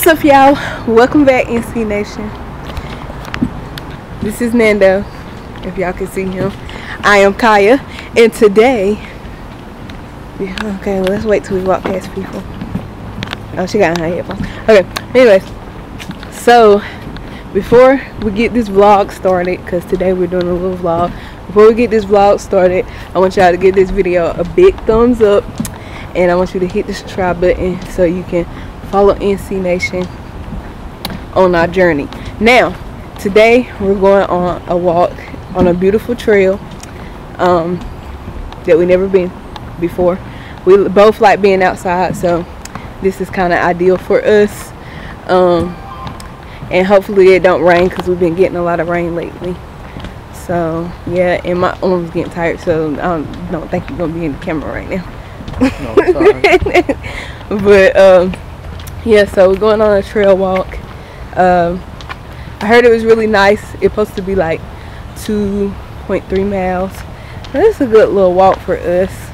What's up y'all? Welcome back NC Nation. This is Nando, if y'all can see him. I am Chiya, and today, okay, let's wait till we walk past people. Oh, she got her headphones. Okay, anyways, so before we get this vlog started, because today we're doing a little vlog, before we get this vlog started, I want y'all to give this video a big thumbs up, and I want you to hit the subscribe button so you can follow NC Nation on our journey. Now, today we're going on a walk on a beautiful trail um, that we never been before. We both like being outside, so this is kind of ideal for us. Um, and hopefully it don't rain because we've been getting a lot of rain lately. So yeah, and my arm's getting tired, so I don't, don't think you're gonna be in the camera right now. No, but um, yeah so we're going on a trail walk. Um, I heard it was really nice. It's supposed to be like 2.3 miles. It's a good little walk for us.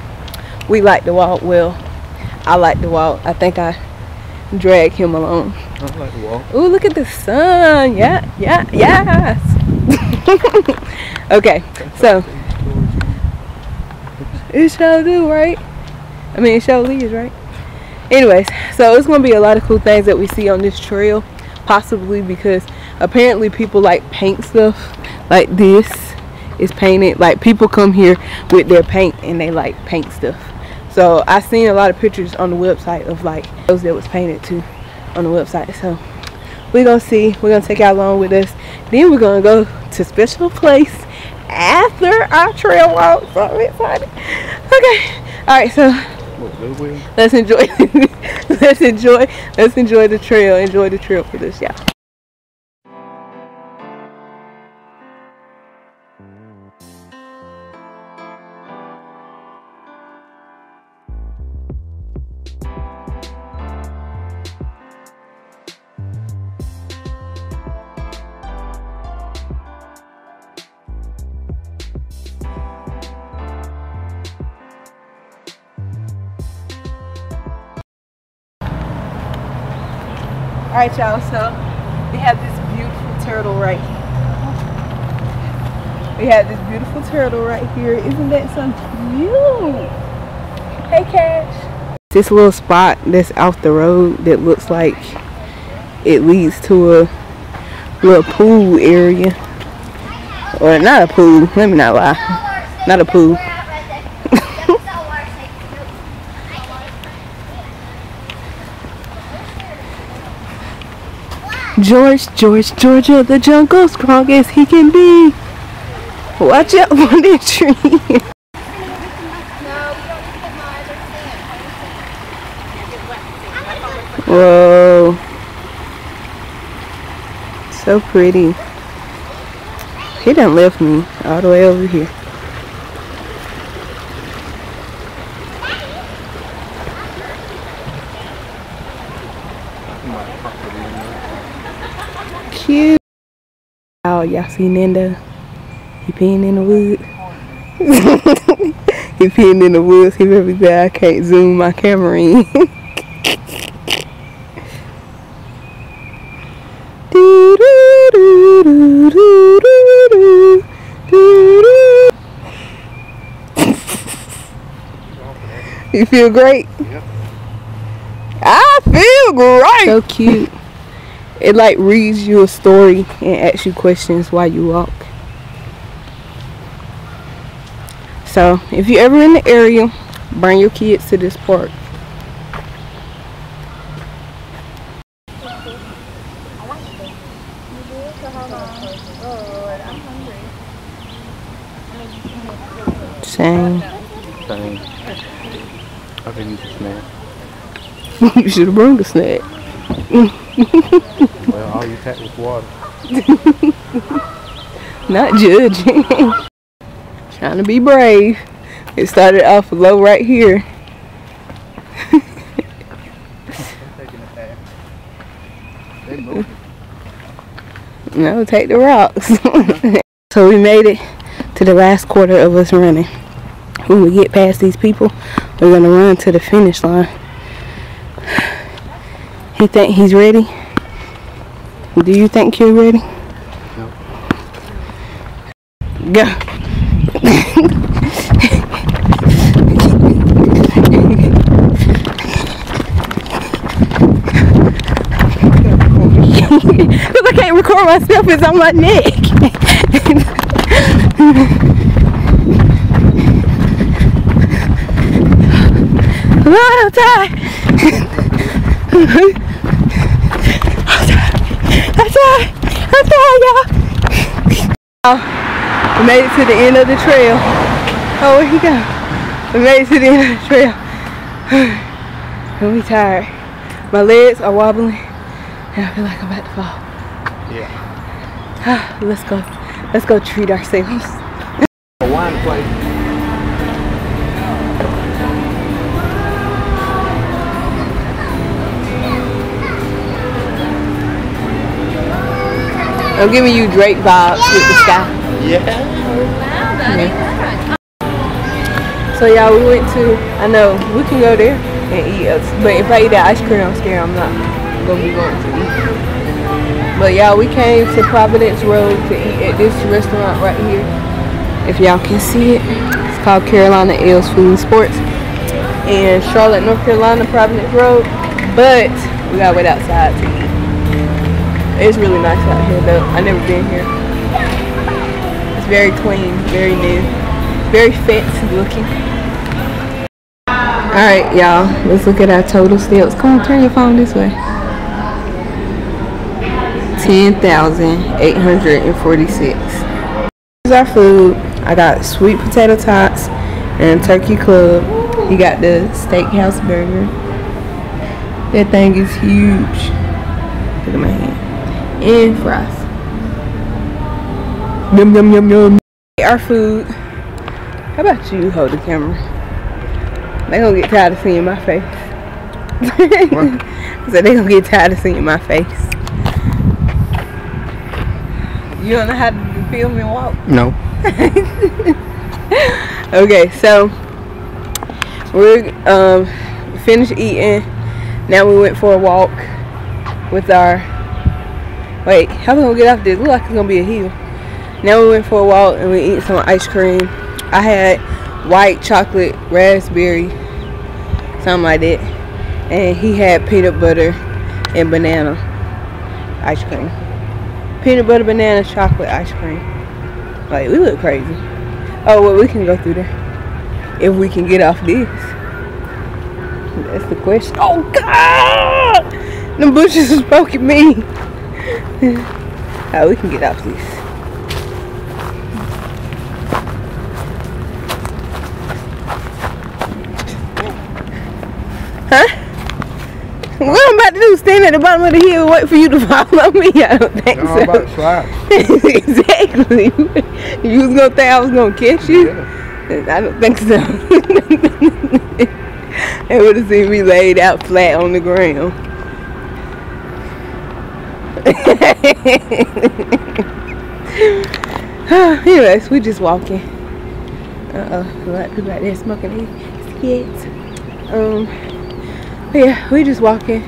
We like to walk well. I like to walk. I think I drag him along. I like to walk. Ooh, look at the sun. Yeah yeah yes. Okay so it shall do right? I mean it shall leave right anyways so it's gonna be a lot of cool things that we see on this trail possibly because apparently people like paint stuff like this. Is painted like people come here with their paint and they like paint stuff. So i seen a lot of pictures on the website of like those that was painted too on the website. So we're gonna see. We're gonna take y'all along with us. Then we're gonna go to special place after our trail walk. So i'm excited. Okay. All right. So Let's enjoy. let's enjoy. Let's enjoy the trail. Enjoy the trail for this, yeah. All right y'all so we have this beautiful turtle right here. We have this beautiful turtle right here. Isn't that so cute? Hey cash. This little spot that's off the road that looks like it leads to a little pool area. Or not a pool let me not lie. Not a pool George, George, Georgia, the jungle strong as he can be. Watch out for the tree. Whoa. So pretty. He done left me all the way over here. Cute. Oh, y'all see Nando? He peeing in the woods. he peeing in the woods. He really bad. I can't zoom my camera in. you feel great? Yep. I feel great. So cute it like reads you a story and asks you questions while you walk. So if you're ever in the area, bring your kids to this park. Same. Same. I use a snack. you should have brought a snack. Well, all you packed was water. Not judging. Trying to be brave. It started off low right here. no, take the rocks. so we made it to the last quarter of us running. When we get past these people, we're going to run to the finish line He think he's ready? Do you think you're ready? No. Go. Because I can't record myself, it's on my neck. Lord, I'm tired. I'm tired. I'm tired. Y'all. Oh, we made it to the end of the trail. Oh, where he go? We made it to the end of the trail. And we tired. My legs are wobbling. And I feel like I'm about to fall. Yeah. Let's go. Let's go treat ourselves. A wine place. I'm giving you Drake vibes with the sky. Yeah. So y'all, we went to. I know we can go there and eat, us, but if I eat that ice cream, I'm scared I'm not gonna be going to eat. But y'all, we came to Providence Road to eat at this restaurant right here. If y'all can see it, it's called Carolina Ales Food and Sports in Charlotte, North Carolina, Providence Road. But we gotta wait outside to eat. It's really nice out here though. I never been here. It's very clean, very new, very fancy looking. Alright, y'all. Let's look at our total steps. Come on, turn your phone this way. 10,846. Here's our food. I got sweet potato tots and turkey club. You got the steakhouse burger. That thing is huge. Look at my hand. And fries. Yum yum yum yum. Our food. How about you hold the camera? They gonna get tired of seeing my face. So they gonna get tired of seeing my face. You don't know how to film and walk? No. Okay, so we're um finished eating. Now we went for a walk with our wait, how we gonna get off this? Look like it's gonna be a hill. Now we went for a walk and we eat some ice cream. I had white chocolate raspberry, something like that. And he had peanut butter and banana ice cream. Peanut butter banana chocolate ice cream. Like we look crazy. Oh well we can go through there. If we can get off this. That's the question. Oh God! The bushes is poking me. Oh, we can get off this. Huh? What I'm about to do? Stand at the bottom of the hill and wait for you to follow me? I don't think No, so. I'm about to slide. exactly. You was gonna think I was gonna catch you? Yeah. I don't think so. they would have seen me laid out flat on the ground. Anyways, we just walking. Uh oh, a lot of people out there smoking skits. Um, yeah, we just walking.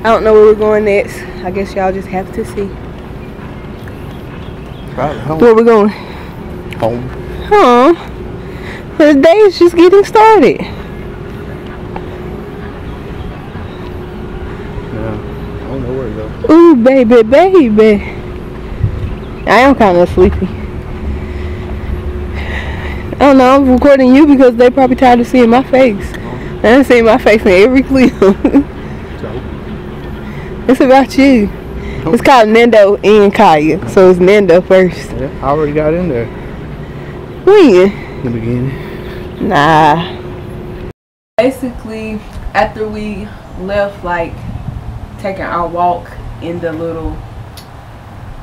I don't know where we're going next. I guess y'all just have to see. Probably home. Where we going? Home. Oh, the day is just getting started. Yeah. I don't know where to go. Ooh, baby, baby. I am kind of sleepy. I don't know. I'm recording you because they probably tired of seeing my face. I done seen my face in every clip. It's about you. It's called Nando and Chiya, so it's Nando first. yeah, I already got in there When? in the beginning. Nah. Basically, after we left, like, taking our walk in the little,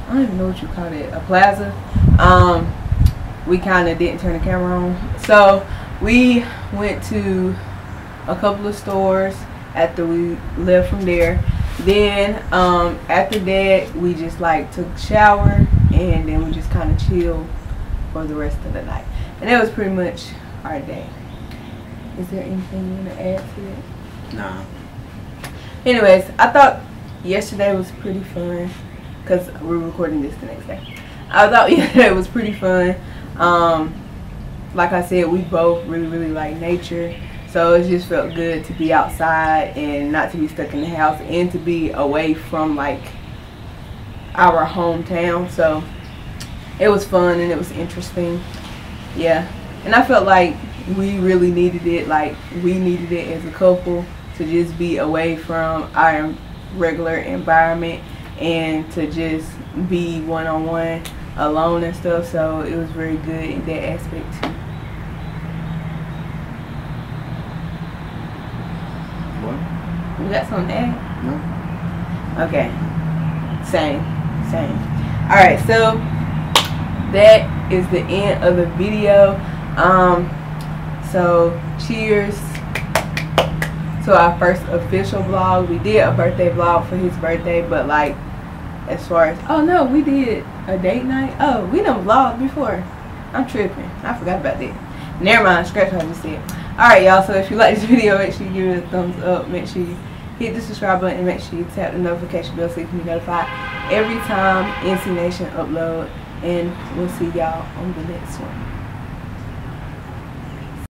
I don't even know what you call it, a plaza, um, we kind of didn't turn the camera on. So, we went to a couple of stores after we left from there. Then, um, after that, we just, like, took a shower, and then we just kind of chilled for the rest of the night. And that was pretty much our day. Is there anything you want to add to it? Nah. anyways, I thought yesterday was pretty fun because we're recording this the next day. I thought yesterday was pretty fun. Um, like I said, we both really, really like nature. So it just felt good to be outside and not to be stuck in the house and to be away from like our hometown. So it was fun and it was interesting. Yeah. And I felt like we really needed it. Like we needed it as a couple to just be away from our regular environment and to just be one on one alone and stuff. So it was very good in that aspect too. What? You got something to add? No. Okay. Same. Same. Alright, so that is the end of the video. Um so cheers to our first official vlog. We did a birthday vlog for his birthday, but like as far as oh no, we did a date night. Oh, we done vlogged before. I'm tripping. I forgot about that. Never mind, scratch what I just said. Alright y'all, so if you like this video, make sure you give it a thumbs up. Make sure you hit the subscribe button and make sure you tap the notification bell so you can be notified every time NC Nation upload. And we'll see y'all on the next one.